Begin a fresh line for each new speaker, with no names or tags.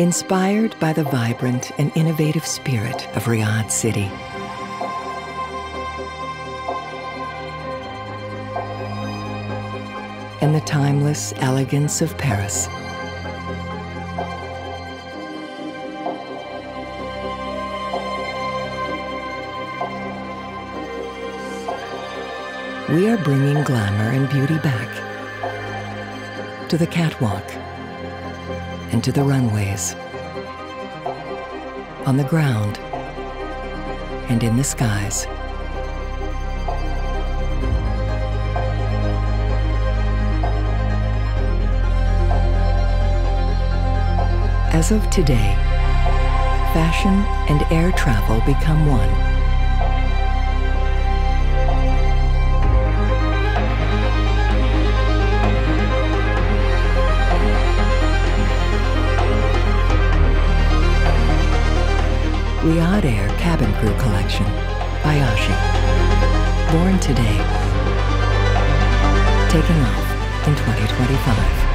Inspired by the vibrant and innovative spirit of Riyadh City. And the timeless elegance of Paris. we are bringing glamour and beauty back to the catwalk and to the runways, on the ground and in the skies. As of today, fashion and air travel become one. Riyadh Air Cabin Crew Collection by Ashi. Born today, taking off in 2025.